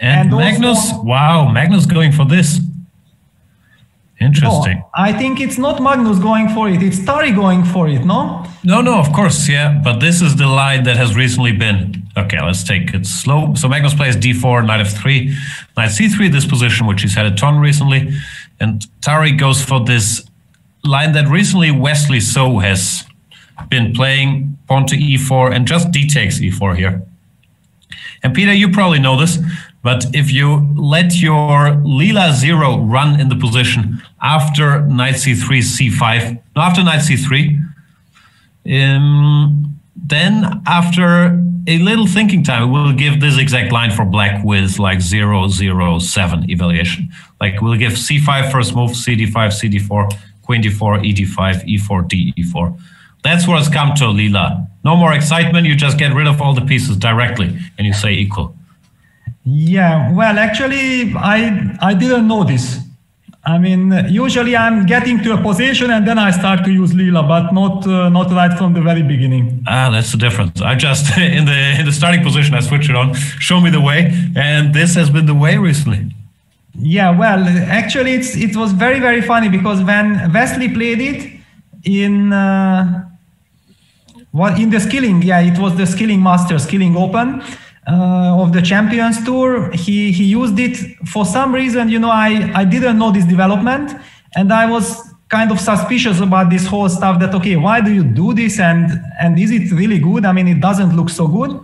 And, and Magnus, also, wow, Magnus going for this. Interesting. No, I think it's not Magnus going for it. It's Tari going for it, no? No, no, of course, yeah. But this is the line that has recently been. Okay, let's take it slow. So Magnus plays d4, knight f3, knight c3, this position, which he's had a ton recently. And Tari goes for this line that recently Wesley So has been playing pawn to e4 and just d takes e4 here. And Peter, you probably know this, but if you let your Leela zero run in the position after knight c3, c5, after knight c3, um, then after a little thinking time, we'll give this exact line for black with like 0, 0, 7 evaluation. Like we'll give c5 first move, cd5, cd4, queen d4, ed5, e4, d, e4. That's what has come to Leela. No more excitement. You just get rid of all the pieces directly and you say equal. Yeah, well, actually, I I didn't know this. I mean, usually I'm getting to a position and then I start to use Leela, but not uh, not right from the very beginning. Ah, that's the difference. I just in the in the starting position I switch it on, show me the way, and this has been the way recently. Yeah, well, actually, it's it was very very funny because when Wesley played it in uh, what in the skilling, yeah, it was the skilling master, skilling open uh, of the Champions Tour. He he used it for some reason. You know, I I didn't know this development, and I was kind of suspicious about this whole stuff. That okay, why do you do this, and and is it really good? I mean, it doesn't look so good.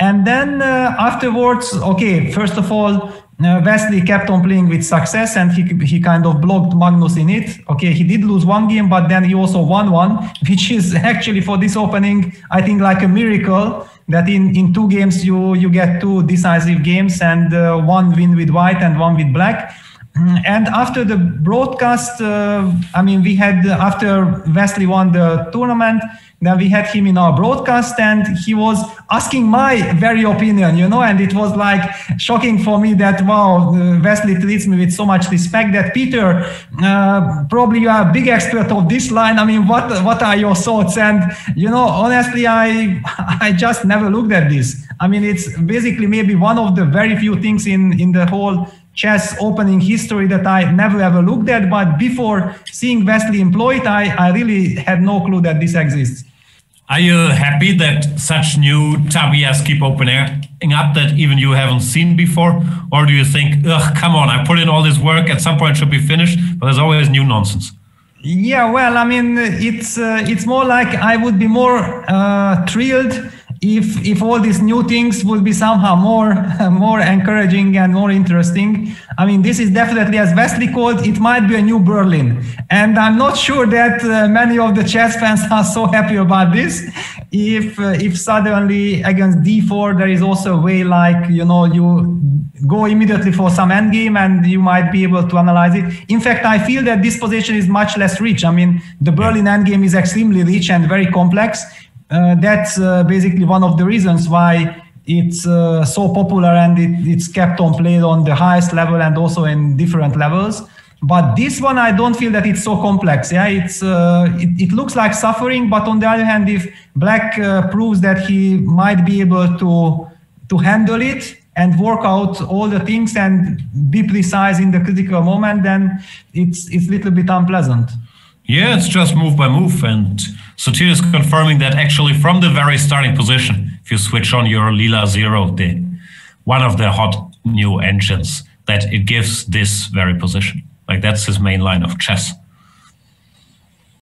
And then uh, afterwards, okay, first of all, uh, Wesley kept on playing with success and he, he kind of blocked Magnus in it. Okay, he did lose one game, but then he also won one, which is actually for this opening, I think like a miracle that in, in two games you, you get two decisive games and uh, one win with white and one with black. Mm, and after the broadcast, uh, I mean, we had, after Wesley won the tournament, then we had him in our broadcast and he was asking my very opinion, you know, and it was like shocking for me that, wow, Wesley treats me with so much respect that Peter, uh, probably you are a big expert of this line. I mean, what, what are your thoughts? And, you know, honestly, I, I just never looked at this. I mean, it's basically maybe one of the very few things in, in the whole chess opening history that I never ever looked at. But before seeing Wesley employed, I, I really had no clue that this exists. Are you happy that such new tabias keep opening up that even you haven't seen before? Or do you think, ugh, come on, I put in all this work, at some point it should be finished, but there's always new nonsense? Yeah, well, I mean, it's uh, it's more like I would be more uh, thrilled if if all these new things would be somehow more more encouraging and more interesting i mean this is definitely as wesley called it might be a new berlin. And i'm not sure that uh, many of the chess fans are so happy about this. If uh, if suddenly against d4 there is also a way like you know you go immediately for some endgame and you might be able to analyze it. In fact i feel that this position is much less rich. I mean the berlin endgame is extremely rich and very complex that's uh, basically one of the reasons why it's uh, so popular and it, it's kept on played on the highest level and also in different levels. But this one i don't feel that it's so complex. Yeah it's uh, it, it, looks like suffering but on the other hand if black uh, proves that he might be able to to handle it and work out all the things and be precise in the critical moment then it's it's a little bit unpleasant. Yeah it's just move by move and Sotir is confirming that actually from the very starting position, if you switch on your Leela Zero, the one of the hot new engines, that it gives this very position. Like that's his main line of chess.